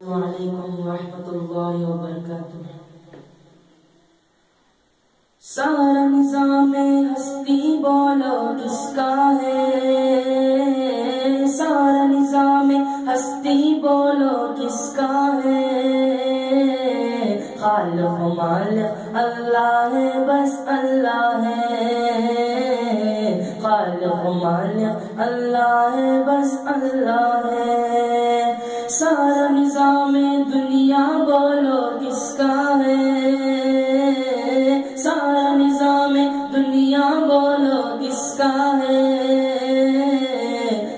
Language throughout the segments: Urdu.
السلام علیکم ورحمۃ اللہ وبرکاتہ۔ سارا نظام ہستی بولو کس کا ہے۔ سارا نظام ہستی بولو کس کا ہے۔ خالق و مالک اللہ ہے، بس اللہ ہے۔ خالق و مالک اللہ ہے، بس اللہ ہے۔ سارا نظام دنیا بولو کس کا ہے؟ سارا نظام دنیا بولو کس کا ہے؟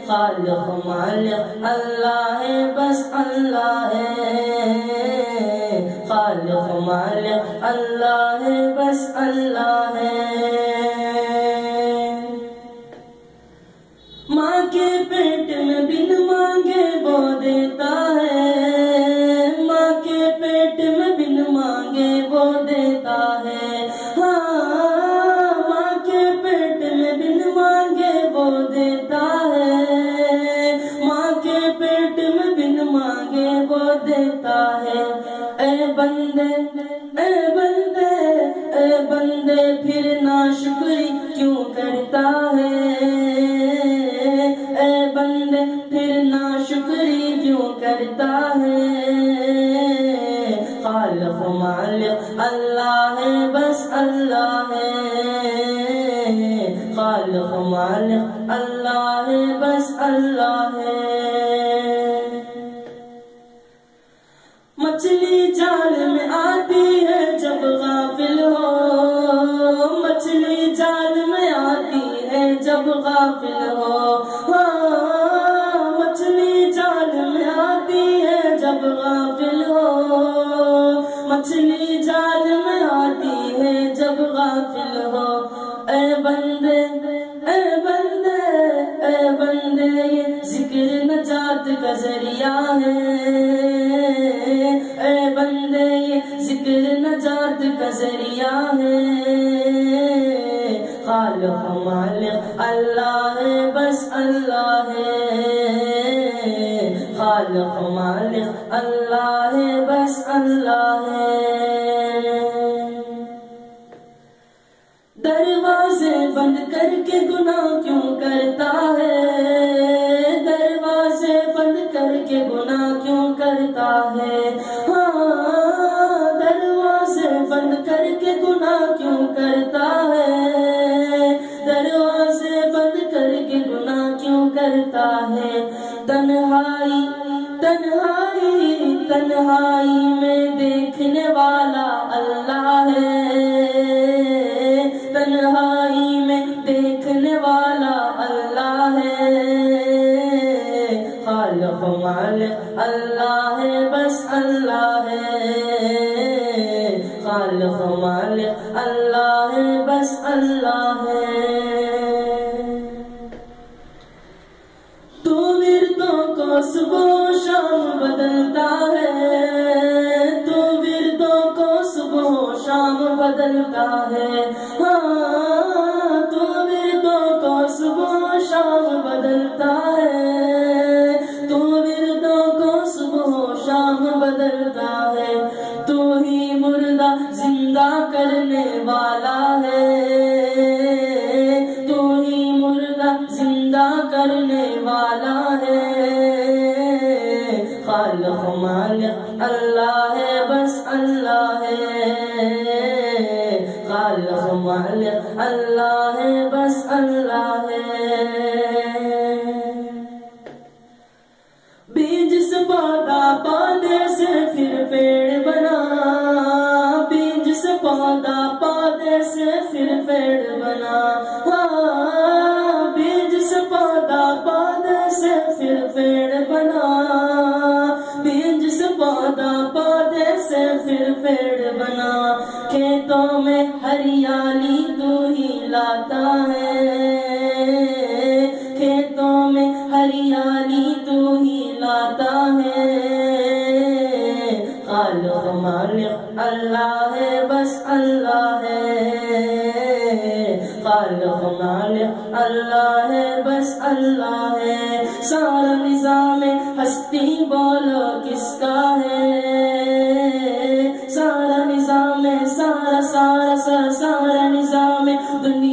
خالق مالک اللہ ہے، بس اللہ ہے۔ خالق مالک اللہ ہے، بس اللہ ہے۔ ماں کے پیٹ میں بن مانگے بندے، اے بندے اے بندے پھر ناشکری کیوں کرتا ہے؟ اے بندے پھر ناشکری کیوں کرتا ہے؟ خالق و مالک اللہ ہے، بس اللہ ہے۔ خالق و مالک اللہ ہے، بس اللہ ہے۔ مچھلی جال میں آتی ہے جب غافل ہو۔ اے بندے اے بندے اے بندے، یہ ذکر نجات کا ذریعہ ہے۔ اے بندے، یہ ذکر نجات کا ذریعہ ہے۔ خالق مالک اللہ ہے، بس اللہ ہے۔ خالق مالک اللہ ہے بس اللہ ہے۔ دروازے بند کر کے گناہ کیوں کر تنہائی میں دیکھنے والا اللہ ہے۔ تنہائی میں دیکھنے والا اللہ ہے۔ خالق و مالک اللہ ہے، بس اللہ ہے۔ خالق و مالک اللہ ہے، بس اللہ ہے۔ تو وردوں کو صبح و شام بدلتا ہے۔ بدلتا ہے۔ ہاں تو وردوں کو صبح و شام بدلتا ہے۔ تو وردوں کو صبح و شام بدلتا ہے۔ تو ہی مردہ زندہ کرنے والا ہے۔ تو ہی مردہ زندہ کرنے والا ہے۔ خالق مالک اللہ ہے، بس اللہ ہے۔ مالک اللہ ہے، بس اللہ ہے۔ بیج سے پودا پودے سے پھر پیڑ بنا۔ بیج سے پودا پودے سے پھر پیڑ بنا۔ ہاں بیج سے پودا پودے سے پھر پیڑ بنا۔ بیج سے پودا پودے سے پھر پیڑ بنا۔ کھیتوں میں ہے خالق مالک اللہ ہے بس اللہ ہے خالق مالک اللہ ہے بس اللہ ہے سارا نظام ہستی بولو کس کا ہے سارا نظام سارا سارا سارا نظام دنیا